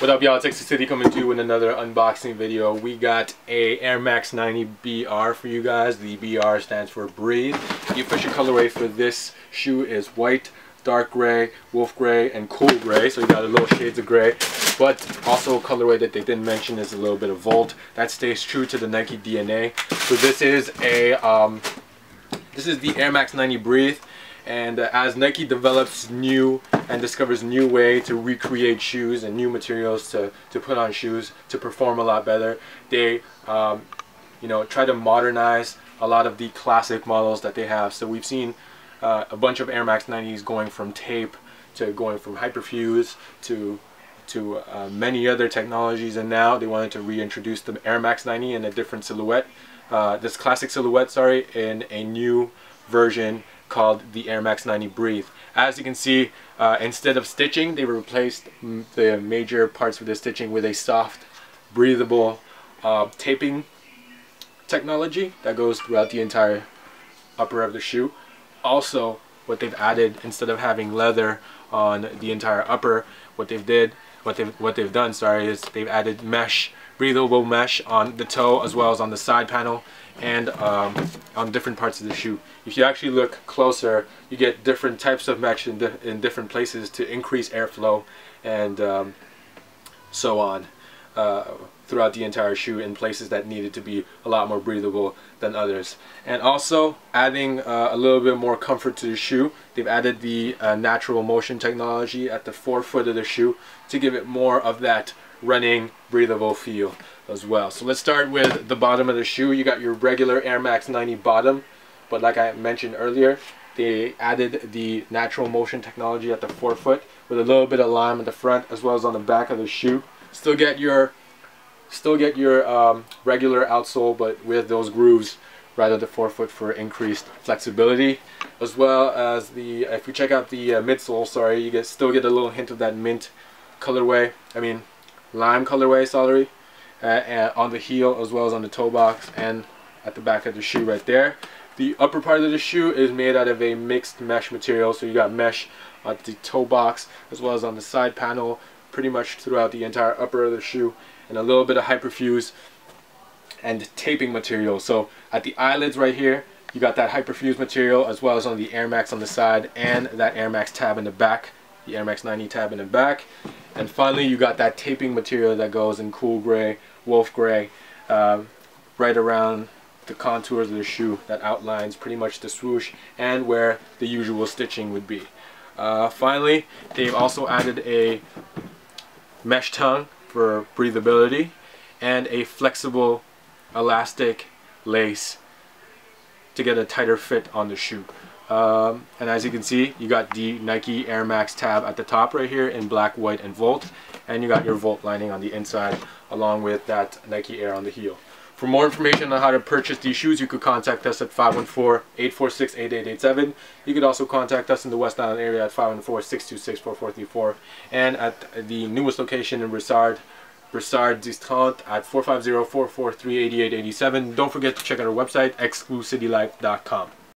What up y'all, Exclucity coming to you with another unboxing video. We got a Air Max 90 BR for you guys. The BR stands for Breathe. The official colorway for this shoe is white, dark gray, wolf gray, and cool gray. So you got a little shades of gray. But also a colorway that they didn't mention is a little bit of Volt. That stays true to the Nike DNA. So this is a, um, this is the Air Max 90 Breathe and uh, as Nike develops new and discovers new way to recreate shoes and new materials to, to put on shoes to perform a lot better they um, you know try to modernize a lot of the classic models that they have. So we've seen uh, a bunch of Air Max 90s going from tape to going from hyperfuse to to uh, many other technologies. And now they wanted to reintroduce the Air Max 90 in a different silhouette uh, this classic silhouette sorry in a new version called the Air Max 90 Breathe. As you can see, uh, instead of stitching, they replaced the major parts of the stitching with a soft, breathable uh, taping technology that goes throughout the entire upper of the shoe. Also, what they've added, instead of having leather on the entire upper, what they've did, what they've what they've done, sorry, is they've added mesh, breathable mesh on the toe as well as on the side panel and um, on different parts of the shoe. If you actually look closer, you get different types of mesh in, di in different places to increase airflow and um, so on uh, throughout the entire shoe in places that needed to be a lot more breathable than others. And also adding uh, a little bit more comfort to the shoe, they've added the uh, natural motion technology at the forefoot of the shoe to give it more of that running breathable feel as well. So let's start with the bottom of the shoe. You got your regular Air Max 90 bottom, but like I mentioned earlier, they added the natural motion technology at the forefoot with a little bit of lime at the front as well as on the back of the shoe. Still get your still get your um, regular outsole but with those grooves right at the forefoot for increased flexibility as well as the if you check out the uh, midsole sorry you get still get a little hint of that mint colorway I mean lime colorway sorry uh, on the heel as well as on the toe box and at the back of the shoe right there. The upper part of the shoe is made out of a mixed mesh material, so you got mesh at the toe box as well as on the side panel, pretty much throughout the entire upper of the shoe, and a little bit of hyperfuse and taping material. So at the eyelids right here, you got that hyperfuse material as well as on the Air Max on the side and that Air Max tab in the back, the Air Max 90 tab in the back. And finally, you got that taping material that goes in cool gray, wolf gray, uh, right around the contours of the shoe that outlines pretty much the swoosh and where the usual stitching would be. Uh, finally, they've also added a mesh tongue for breathability and a flexible elastic lace to get a tighter fit on the shoe. Um, and as you can see, you got the Nike Air Max tab at the top right here in black, white, and Volt. And you got your Volt lining on the inside along with that Nike Air on the heel. For more information on how to purchase these shoes, you could contact us at 514-846-8887. You could also contact us in the West Island area at 514-626-4434 and at the newest location in Brossard, Brossard DIX30 at 450-443-8887. Don't forget to check out our website, exclucitylife.com.